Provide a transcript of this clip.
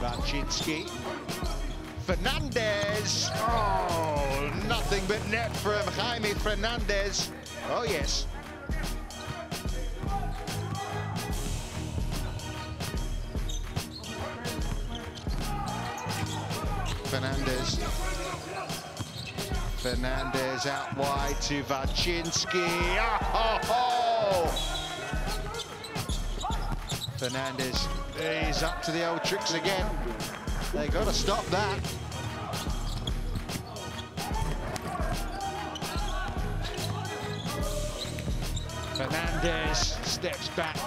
To Waczynski. Fernandez. Oh, nothing but net from Jaime Fernandez. Oh, yes. Fernandez. Fernandez out wide to Waczynski. Oh, oh, oh. Fernandez, he's up to the old tricks again. They got to stop that. Fernandez steps back.